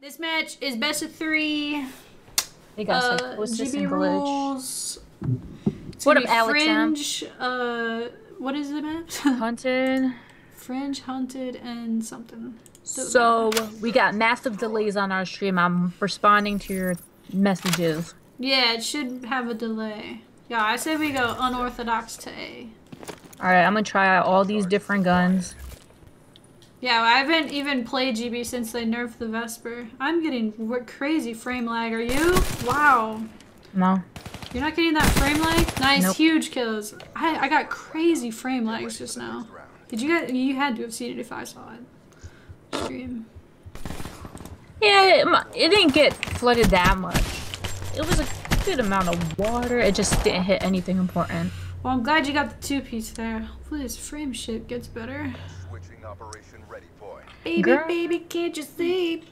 This match is best of three. They got Uh, GB rules. It's What up, Alex? Fringe. Uh, what is the map? Hunted. Fringe, hunted, and something. So we got massive delays on our stream. I'm responding to your messages. Yeah, it should have a delay. Yeah, I say we go unorthodox to A. All right, I'm gonna try out all these different guns. Yeah, I haven't even played GB since they nerfed the Vesper. I'm getting crazy frame lag. Are you? Wow. No. You're not getting that frame lag? Nice, Nope. huge kills. I, I got crazy frame lags just now. Did you get? You had to have seen it if I saw it. Stream. Yeah, it, it didn't get flooded that much. It was a good amount of water. It just didn't hit anything important. Well, I'm glad you got the two piece there. Hopefully this frame shit gets better. Switching operation ready point. Baby, Girl. baby, can't you see?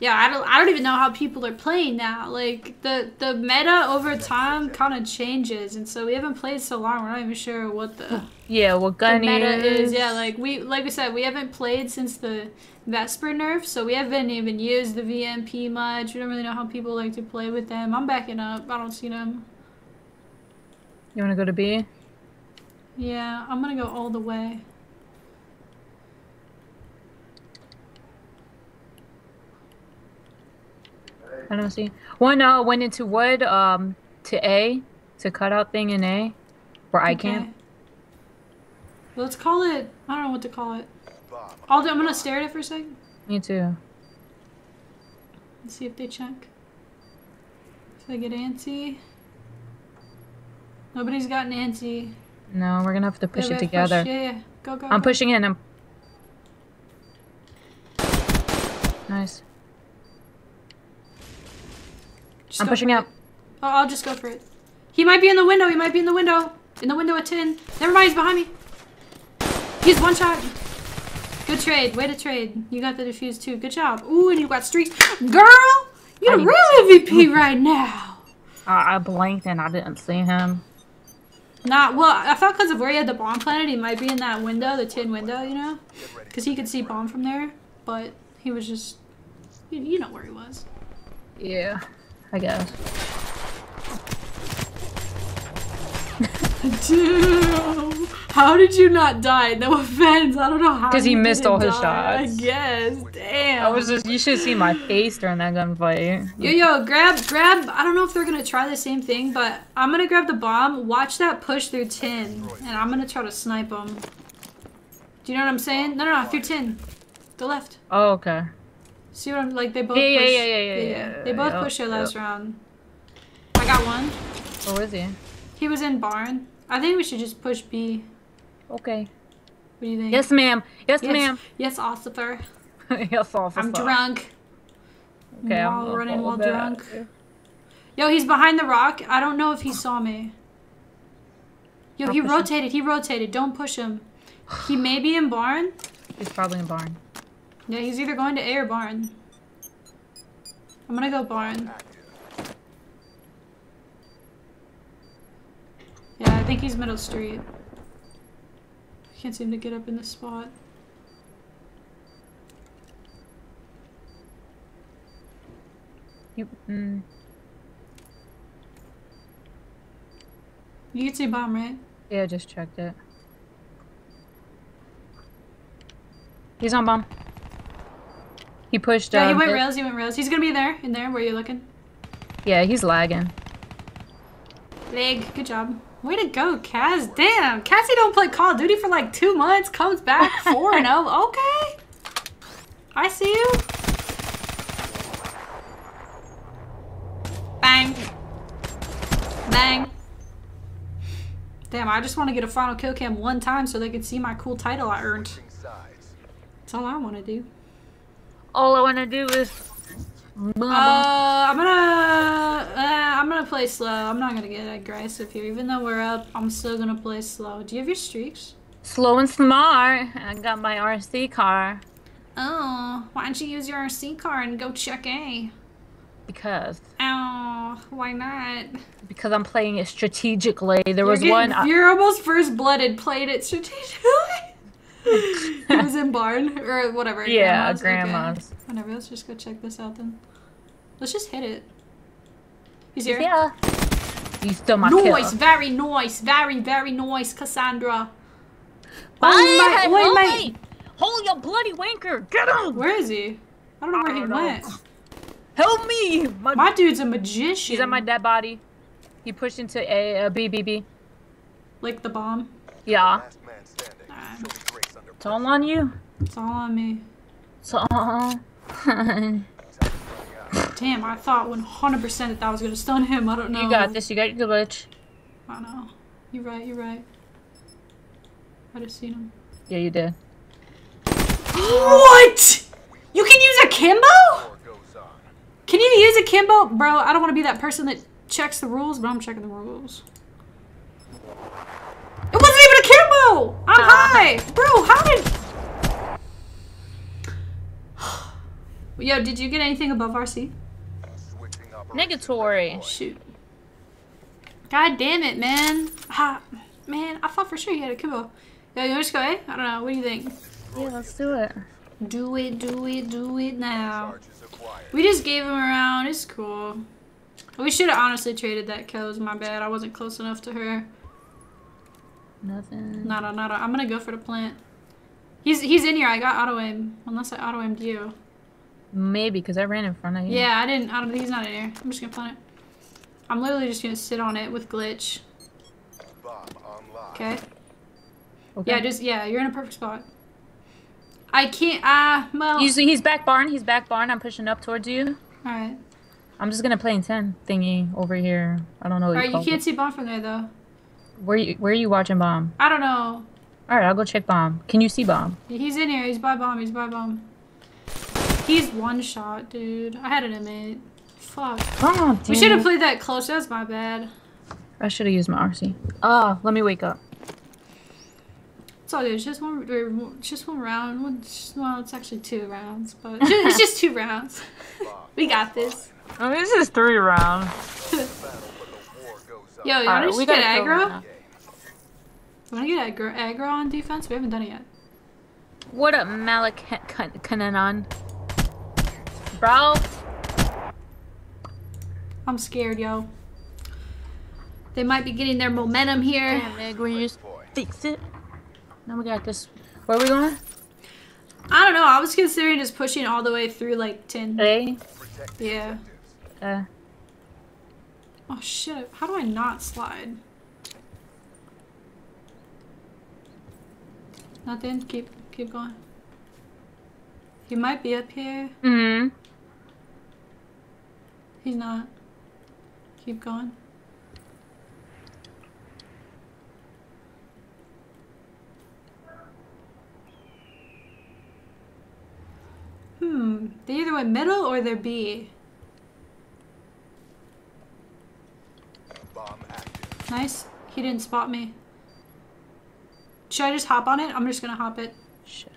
Yeah, I don't. I don't even know how people are playing now. Like the the meta over time kind of changes, and so we haven't played so long. We're not even sure what the, Yeah, what the gun meta is? is. Yeah, like we like we said, we haven't played since the Vesper nerf, so we haven't even used the VMP much. We don't really know how people like to play with them. I'm backing up. I don't see them. You wanna go to B? Yeah, I'm gonna go all the way. I don't see. One uh went into wood um to A to cutout thing in A, where I Okay. can't. Let's call it. I don't know what to call it. I'll do, I'm gonna stare at it for a second. Me too. Let's see if they check. If I get antsy. Nobody's got Nancy. No, we're gonna have to push Yeah, it together. Yeah, yeah. Go, go. I'm go. pushing in. I'm. Nice. Just I'm pushing out. it. Oh, I'll just go for it. He might be in the window. He might be in the window. In the window at 10. Never mind, he's behind me. He's one shot. Good trade. Way to trade. You got the defuse too. Good job. Ooh, and you got streaks. Girl! You're need- real MVP right now. I, I blinked and I didn't see him. Not well. I thought because of where he had the bomb planted, he might be in that window, the tin window, you know, because he could see bomb from there. But he was just, you, you know where he was. Yeah, I guess. Damn! How did you not die? No offense. I don't know how. Because he missed all his die. shots. I guess. Damn. I was just. You should see my face during that gunfight. Yo, yo, grab, grab. I don't know if they're gonna try the same thing, but I'm gonna grab the bomb. Watch that push through tin, and I'm gonna try to snipe them. Do you know what I'm saying? No, no, no, through tin. The left. Oh, okay. See what I'm like? They both Yeah, yeah, push. yeah, yeah, yeah, yeah, They both yep, pushed their last yep. round. I got one. Where is he? He was in barn. I think we should just push B. Okay. What do you think? Yes, ma'am. Yes, yes, ma'am. yes, officer. yes. I'm drunk. Okay, I'm while gonna running while that. drunk. Yo, he's behind the rock. I don't know if he saw me. Yo, I'll he push him. rotated. He rotated. Don't push him. He may be in barn. He's probably in barn. Yeah, he's either going to A or barn. I'm gonna go barn. Yeah, I think he's middle street. Can't seem to get up in this spot. You, mm, You can see bomb, right? yeah, I just checked it. He's on bomb. He pushed. Yeah, he um, went it- rails. He went rails. He's gonna be there. In there, where you looking? Yeah, he's lagging. Leg. Good job. Way to go, Kaz. Damn, Cassie don't play Call of Duty for like two months. Comes back four and oh. Okay. I see you. Bang. Bang. Damn, I just want to get a final kill cam one time so they can see my cool title I earned. That's all I want to do. All I wanna do is. Uh, I'm gonna, uh, I'm gonna play slow. I'm not gonna get aggressive here. Even though we're up, I'm still gonna play slow. Do you have your streaks? Slow and smart. I got my RC car Oh, why don't you use your RC car and go check A? Because Oh, why not? because I'm playing it strategically. There You're was getting- one. I- You're almost first blooded. Played it strategically. it was in barn or whatever. Yeah, grandma's. Okay. grandma's. Whatever. Let's just go check this out then. Let's just hit it. He's here. Yeah. You still my Nice, killer. very nice, very very nice, Cassandra. Bye, oh my- hey, oi, hold mate. me. Hold your bloody wanker. Get him. Where is he? I don't know where he don't know. Went. Help me. My, My dude's a magician. he's on my dead body. He pushed into a, a Like the bomb. Yeah. Last man standing. Ah. Show me grace under It's all on you. It's all on me. It's all on. Time's running out. Damn, I thought 100% that that was gonna stun him. I don't know. you got this. You got your glitch. I know. You're right. You're right. I just seen him. Yeah, you did. What? You can use a Kimbo? War goes on. Can you use a Kimbo? Bro, I don't want to be that person that checks the rules, but I'm checking the rules. It wasn't even a Kimbo! I'm high! Bro, how did... Yo, did you get anything above RC? Negatory. Shoot. God damn it, man. Ah, man, I thought for sure you had a Kimbo. Yo, you want to just go A? I don't know. What do you think? Yeah, let's do it. Do it, do it, do it now. Charges. We just gave him around. It's cool. We should have honestly traded that kill. My bad. I wasn't close enough to her. Nothing. Nada, nada. I'm gonna go for the plant. He's he's in here. I got auto aim. Unless I auto aimed you. Maybe because I ran in front of you. Yeah, I didn't. I don't. He's not in here. I'm just gonna plant it. I'm literally just gonna sit on it with glitch. Okay. Okay. Yeah, just yeah. You're in a perfect spot. I can't. Ah, well. He's, he's back barn. He's back barn. I'm pushing up towards you. all right. I'm just gonna play in 10 thingy over here. I don't know. All right. You call can't it. see bomb from there though. Where you Where are you watching bomb? I don't know. All right, I'll go check bomb. Can you see bomb? He's in here. He's by bomb. He's by bomb. He's one shot, dude. I had an inmate. Fuck. Oh, We should have played that close. That's my bad. I should have used my RC. Ah, let me wake up. It's all good. Just one. or one- it's just one round. One, just- well, it's actually two rounds, but it's just, it's just two rounds. we got this. Oh, this is three rounds. Battle, but the war goes on. Yo, you wanna we just get aggro? You wanna get aggro, aggro on defense? We haven't done it yet. What up, Malik Kananan? Bro, I'm scared, yo. They might be getting their momentum here. damn, Meg, we just fix it. Now we got this. Where are we going? I don't know. I was considering just pushing all the way through like 10. A. Yeah. Uh, Oh shit. How do I not slide? Nothing. Keep keep going. He might be up here. Mm hmm He's not. Keep going. Hmm. Went middle or they're B. Bomb. Nice. He didn't spot me. Should I just hop on it? I'm just gonna hop it. Shit.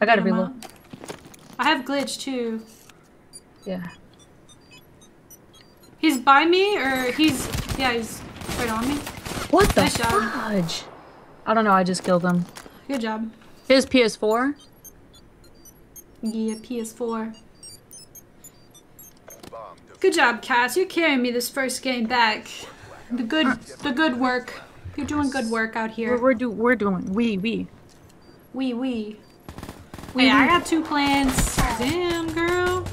I gotta reload. I have glitch too. Yeah. He's by me or he's yeah, he's right on me. What the Nice job. I don't know. I just killed him. Good job. His PS4. Yeah, PS4. Good job, Cass. You're carrying me this first game back. The good the good work. You're doing good work out We're, here. we're do we're doing we we. Wee wee. Wait, I got two plans. Damn, girl.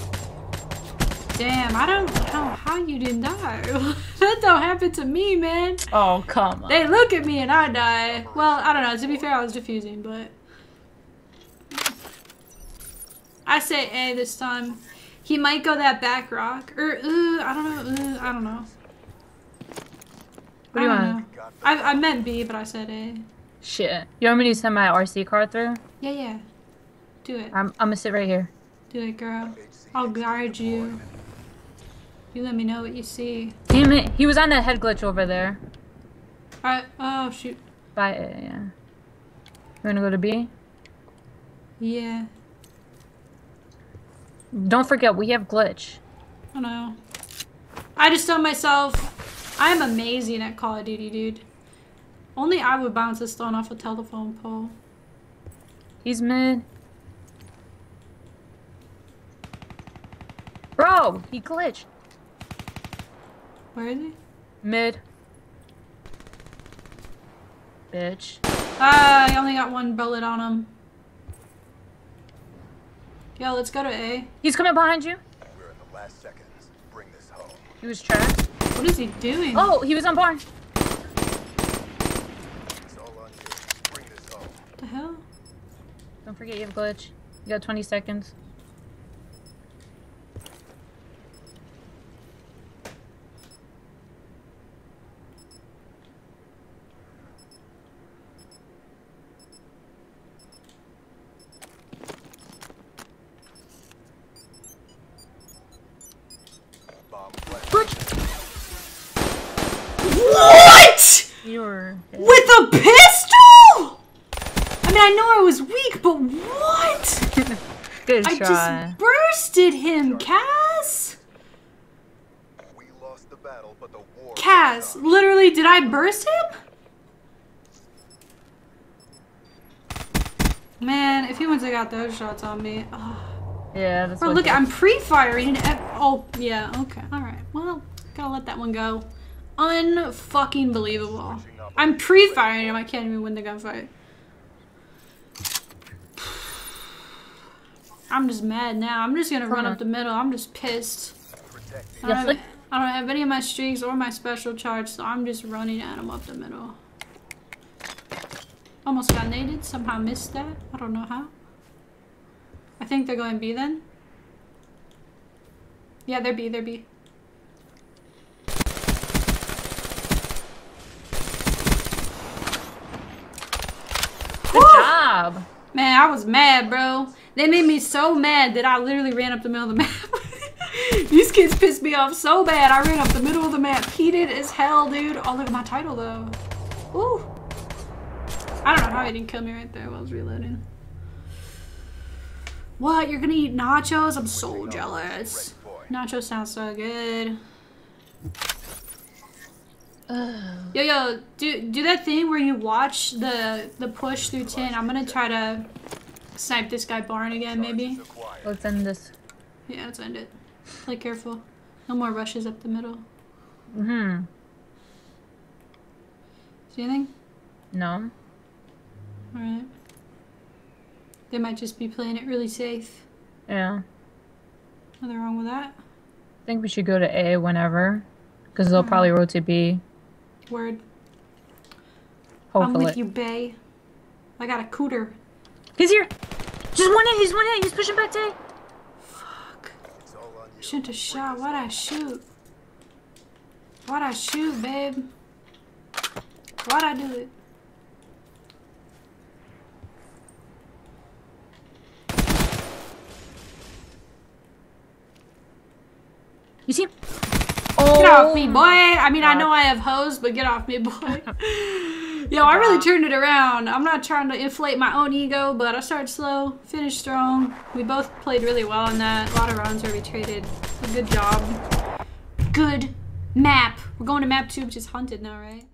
Damn, I don't know how you didn't die. that don't happen to me, man. Oh come on. They look at me and I die. Well, I don't know. To be fair, I was diffusing, but I say A this time. He might go that back rock, or uh, I don't know. Uh, I don't know. What do you I want? I, I meant B, but I said A. Shit. You want me to send my RC card through? Yeah, yeah. Do it. I'm I'm gonna sit right here. Do it, girl. I'll guard you. You let me know what you see. Damn it. He was on that head glitch over there. Alright. Oh shoot. By A, yeah. You wanna go to B? Yeah. Don't forget we have glitch. I know. I just told myself, I'm amazing at Call of Duty, dude. Only I would bounce a stone off a telephone pole. He's mid. Bro, he glitched. Where is he? Mid. Bitch. Ah, I only got one bullet on him. Yo, let's go to A. He's coming behind you. We're in the last seconds. Bring this home. He was trapped. What is he doing? Oh, he was on barn. It's all on you. Bring this home. What the hell? Don't forget you have glitch. You got 20 seconds. Bomb planted. Glitch! What? You're. With a pistol? I mean, I know I was weak, but what? Good I try. Just bursted him, Cass. We lost the battle, but the war. Cass, literally, did I burst him? Man, if he wouldn't have got those shots on me. ugh. Yeah, that's Bro, what look, he- I'm pre-firing. Oh, yeah, okay, all right. Well, gotta let that one go. Unfucking believable. I'm pre-firing him. I can't even win the gunfight. I'm just mad now. I'm just gonna run up the middle. I'm just pissed. I don't, have, I don't have any of my streaks or my special charge, so I'm just running at him up the middle. Almost got naded. Somehow missed that. I don't know how. I think they're going B then. Yeah, they're B. They're B. Good job. Man, I was mad, bro. They made me so mad that I literally ran up the middle of the map. These kids pissed me off so bad. I ran up the middle of the map, heated as hell, dude. Oh, look at my title though. Ooh. I don't know how he didn't kill me right there while I was reloading. What? You're gonna eat nachos? I'm so jealous. Nachos sounds so good. Yo, yo, do do that thing where you watch the the push through tin. I'm gonna try to snipe this guy barn again, maybe. Let's end this. Yeah, let's end it. Play careful. No more rushes up the middle. Mm hmm. See anything? No. Alright. They might just be playing it really safe. Yeah. Nothing wrong with that. I think we should go to A whenever. Because they'll probably rotate B. Word. I'm with you, Bay. I got a cooter. He's here! Just one hit! He's one hit! He's pushing back to A! Fuck. It's all on you. Shouldn't have shot. Why'd I shoot? Why'd I shoot, babe? Why'd I do it? You see him? Get off me, Oh. boy! I mean, I know I have hose, but get off me, boy. Yo, I really turned it around. I'm not trying to inflate my own ego, but I started slow, finished strong. We both played really well in that. A lot of rounds where we traded. Good job. Good map. We're going to map two, which is hunted now, right?